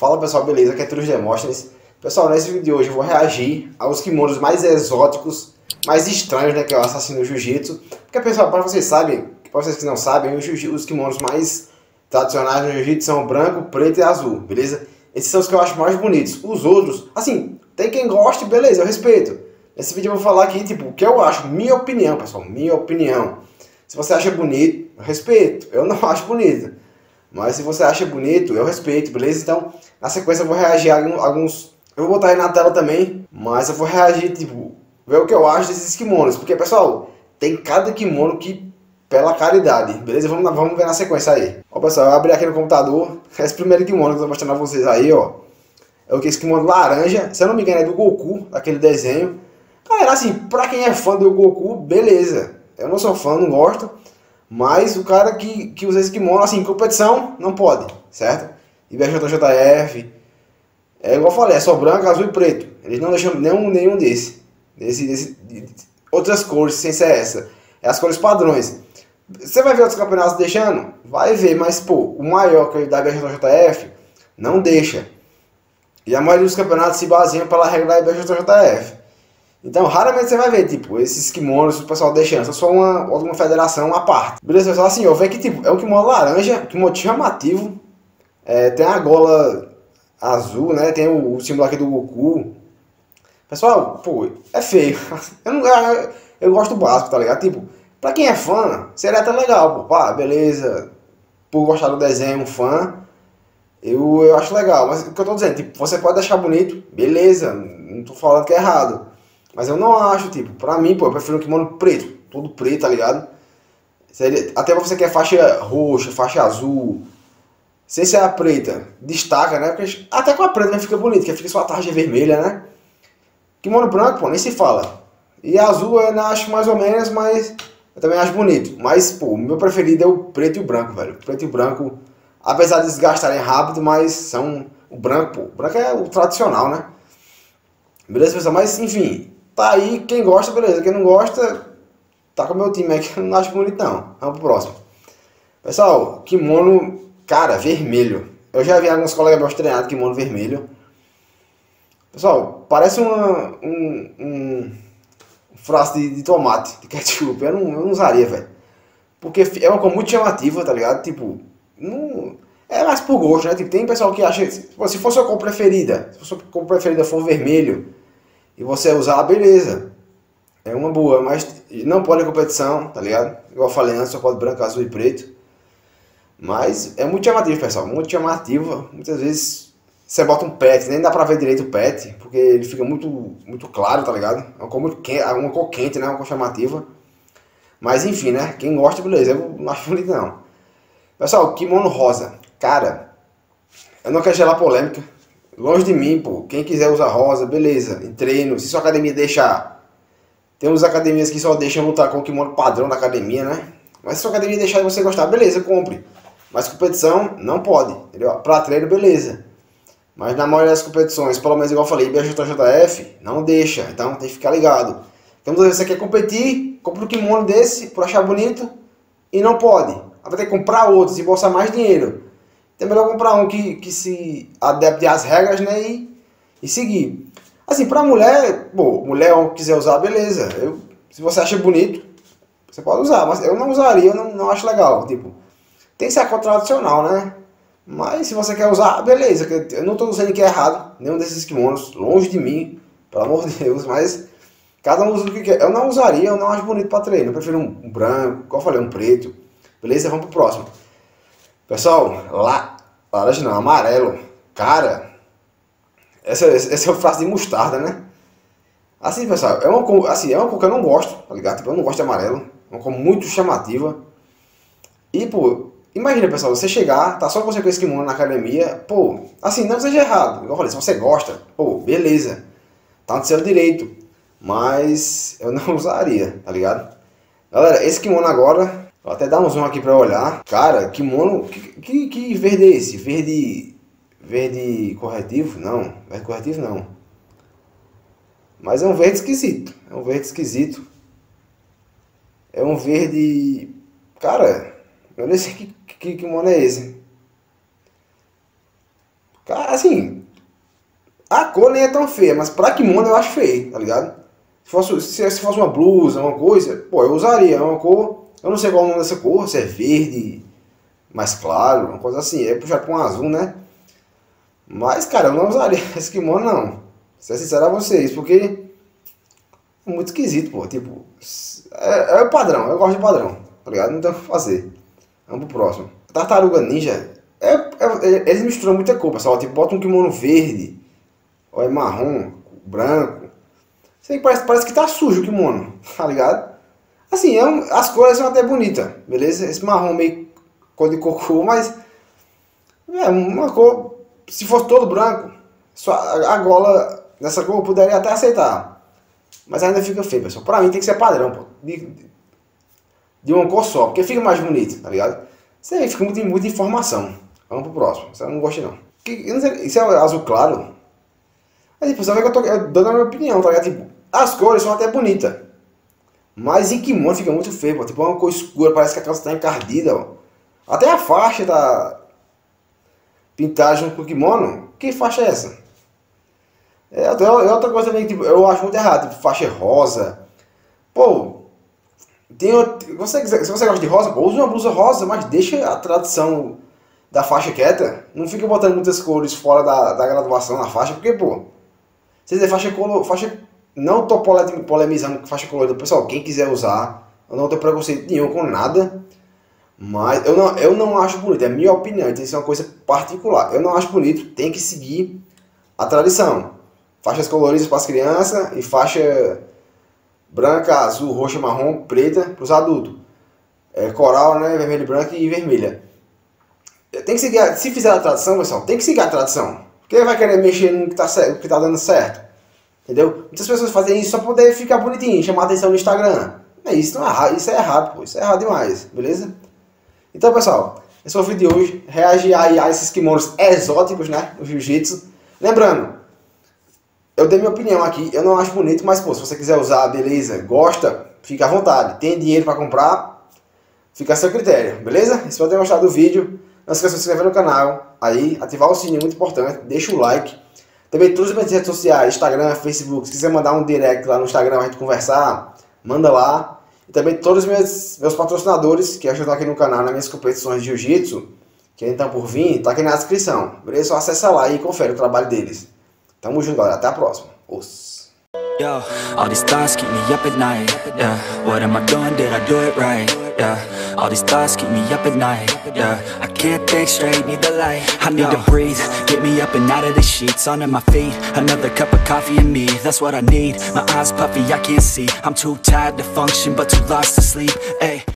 Fala pessoal, beleza? Aqui é Trus Demóstenes. Pessoal, nesse vídeo de hoje eu vou reagir aos kimonos mais exóticos, mais estranhos, né, que é o assassino jiu-jitsu. Porque pessoal, para vocês sabem, para vocês que não sabem, os, os kimonos mais tradicionais no jiu-jitsu são branco, preto e azul, beleza? Esses são os que eu acho mais bonitos. Os outros, assim, tem quem goste, beleza, eu respeito. Nesse vídeo eu vou falar aqui, tipo, o que eu acho, minha opinião, pessoal, minha opinião. Se você acha bonito, respeito. Eu não acho bonito. Mas se você acha bonito, eu respeito, beleza? Então, na sequência eu vou reagir a alguns... Eu vou botar aí na tela também, mas eu vou reagir, tipo, ver o que eu acho desses kimonos. Porque, pessoal, tem cada kimono que pela caridade, beleza? Vamos, vamos ver na sequência aí. Ó, pessoal, eu abri aqui no computador. Esse primeiro kimono que eu tô mostrando a vocês aí, ó. É o que esse kimono laranja. Se eu não me engano, é do Goku, aquele desenho. Galera, assim, pra quem é fã do Goku, beleza. Eu não sou fã, não gosto. Mas o cara que, que usa esse kimono, assim, competição, não pode, certo? IBJJF, é igual eu falei, é só branco, azul e preto. Eles não deixam nenhum, nenhum desse. desse, desse de, outras cores, sem ser essa. É as cores padrões. Você vai ver outros campeonatos deixando? Vai ver, mas pô, o maior que é o da IBJJF não deixa. E a maioria dos campeonatos se baseiam pela regra da IBJJF. Então, raramente você vai ver, tipo, esses kimonos o pessoal deixando, é só uma, uma federação à parte. Beleza, pessoal? Assim, eu vejo que, tipo, é um kimono laranja, kimono chamativo, é, tem a gola azul, né, tem o, o, símbolo aqui do Goku. Pessoal, pô, é feio. Eu, não, eu, eu gosto do básico, tá ligado? Tipo, pra quem é fã, seria até legal, pô, pá, beleza, por gostar do desenho, fã, eu, eu acho legal. Mas o que eu tô dizendo, tipo, você pode deixar bonito, beleza, não tô falando que é errado. Mas eu não acho, tipo, pra mim, pô, eu prefiro um kimono preto, todo preto, tá ligado? Até você quer faixa roxa, faixa azul, sem ser a preta, destaca, né? Porque até com a preta fica bonito, que fica só a tarja vermelha, né? Kimono branco, pô, nem se fala. E azul eu acho mais ou menos, mas eu também acho bonito. Mas, pô, o meu preferido é o preto e o branco, velho. O preto e o branco, apesar de desgastarem rápido, mas são o branco, pô. O branco é o tradicional, né? Beleza, pessoal? Mas, enfim, Tá aí, quem gosta, beleza. Quem não gosta, tá com o meu time aqui, não acho bonito não. Vamos pro próximo. Pessoal, kimono, cara, vermelho. Eu já vi alguns colegas meus treinando kimono vermelho. Pessoal, parece uma, um, um frasco de, de, tomate, de ketchup. Eu não, eu não usaria, velho. Porque é uma cor muito chamativa, tá ligado? Tipo, não... É mais por gosto, né? Tipo, tem pessoal que acha... Se fosse a cor preferida, se a cor preferida for vermelho, e você usar, beleza. É uma boa, mas não pode competição, tá ligado? Igual eu falei antes, só pode branco, azul e preto. Mas é muito chamativo, pessoal, muito chamativo. Muitas vezes você bota um pet, nem dá pra ver direito o pet, porque ele fica muito, muito claro, tá ligado? É uma cor, muito quente, é uma cor quente, né? Uma cor chamativa. Mas enfim, né? Quem gosta, beleza. Eu não acho bonito, não. Pessoal, kimono rosa. Cara, eu não quero gerar polêmica, Longe de mim, pô. Quem quiser usar rosa, beleza. Em treino, se sua academia deixar. Tem umas academias que só deixam lutar com o kimono padrão da academia, né? Mas se sua academia deixar e você gostar, beleza, compre. Mas competição, não pode. Entendeu? Pra treino, beleza. Mas na maioria das competições, pelo menos igual eu falei, BJJF, não deixa. Então tem que ficar ligado. Então você quer competir, compra um kimono desse por achar bonito e não pode. Vai ter que comprar outros e bolsar mais dinheiro. É melhor comprar um que, que se adapte às regras, né? E, e seguir. Assim, pra mulher, pô, mulher quiser usar, beleza. Eu, se você acha bonito, você pode usar, mas eu não usaria, eu não, não acho legal. Tipo, tem cor tradicional, né? Mas se você quer usar, beleza. Eu não estou dizendo que é errado, nenhum desses kimonos, longe de mim, pelo amor de Deus, mas cada um usa o que quer. Eu não usaria, eu não acho bonito para treino. Eu prefiro um branco, como eu falei, um preto. Beleza? Vamos pro próximo. Pessoal, lá, laranja não, amarelo. Cara, essa, essa é o frase de mostarda, né? Assim, pessoal, é uma assim, é uma cor que eu não gosto, tá ligado? Tipo, eu não gosto de amarelo. É uma cor muito chamativa. E, pô, imagina, pessoal, você chegar, tá só você com esse kimono na academia, pô, assim, não seja errado. Igual eu falei, se você gosta, pô, beleza. Tá no seu direito. Mas eu não usaria, tá ligado? Galera, esse kimono agora Vou até dar um zoom aqui pra olhar. Cara, kimono. Que, que, que verde é esse? Verde. Verde corretivo? Não, verde corretivo não. Mas é um verde esquisito. É um verde esquisito. É um verde. Cara, eu nem sei que, que kimono é esse. Cara, assim, a cor nem é tão feia, mas pra kimono eu acho feio, tá ligado? Se fosse, se, se fosse uma blusa, uma coisa, pô, eu usaria. É uma cor, eu não sei qual é o nome dessa cor, se é verde, mais claro, uma coisa assim. É pra um azul, né? Mas, cara, eu não usaria esse kimono, não. Ser sincero a vocês, porque é muito esquisito, pô. Tipo, é, é o padrão, eu gosto de padrão, tá ligado? Não tem o que fazer. Vamos pro próximo. Tartaruga Ninja, é, é, é, eles misturam muita cor, pessoal. Tipo, bota um kimono verde, ou é marrom, branco. Parece, parece que tá sujo o kimono, tá ligado? Assim, é as cores são até bonitas, beleza? Esse marrom meio cor de cocô, mas é uma cor, se fosse todo branco, só a, a gola nessa cor eu poderia até aceitar. Mas ainda fica feio, pessoal. Pra mim tem que ser padrão, pô. De, de uma cor só, porque fica mais bonito, tá ligado? Isso aí fica muito, muita informação. Vamos pro próximo. Isso eu não gosto não. Que, não sei, isso é azul claro? Tipo, você vê que eu tô eu dando a minha opinião, tá ligado? Tipo, as cores são até bonitas. Mas em kimono fica muito feio, pô. Tipo, é uma cor escura, parece que a calça tá encardida, ó. Até a faixa tá pintada junto com kimono. Que faixa é essa? É, é outra coisa também, tipo, eu acho muito errado. Tipo, faixa rosa. Pô, tem outro, você, se você gosta de rosa, pô, use uma blusa rosa, mas deixa a tradição da faixa quieta. Não fica botando muitas cores fora da, da graduação na faixa, porque, pô, se dizer faixa, color, faixa não tô polemizando com faixa colorida, pessoal, quem quiser usar, eu não tenho preconceito nenhum com nada, mas eu não, eu não acho bonito, é minha opinião, então isso é uma coisa particular. Eu não acho bonito, tem que seguir a tradição. Faixas coloridas para as crianças e faixa branca, azul, roxa, marrom, preta para os adultos. É, coral, né, vermelho, branco e vermelha. Tem que seguir, se fizer a tradição, pessoal, tem que seguir a tradição. Quem vai querer mexer no que está tá dando certo? Entendeu? Muitas pessoas fazem isso só para poder ficar bonitinho, chamar atenção no Instagram. É, isso, não é, isso é errado, pô. Isso é errado demais, beleza? Então, pessoal, esse foi o vídeo de hoje. Reagir a, a esses kimonos exóticos, né? O jiu-jitsu. Lembrando, eu dei minha opinião aqui. Eu não acho bonito, mas, pô, se você quiser usar, beleza, gosta, fica à vontade. Tem dinheiro para comprar, fica a seu critério, beleza? Espero ter gostado do vídeo. Não esqueça de se inscrever no canal, aí, ativar o sininho, muito importante, deixa o like. Também todas as minhas redes sociais, Instagram, Facebook, se quiser mandar um direct lá no Instagram pra gente conversar, manda lá. E também todos os meus, meus patrocinadores que ajudam aqui no canal nas minhas competições de Jiu-Jitsu, que ainda estão por vir, tá aqui na descrição, beleza? Só acessa lá e confere o trabalho deles. Tamo junto, galera. Até a próxima. Os. Yo, all these thoughts keep me up at night, yeah What am I doing, did I do it right, yeah All these thoughts keep me up at night, yeah. I can't think straight, need the light. I need to breathe, get me up and out of the sheets. Onto my feet, another cup of coffee and me. That's what I need, my eyes puffy, I can't see. I'm too tired to function, but too lost to sleep, ayy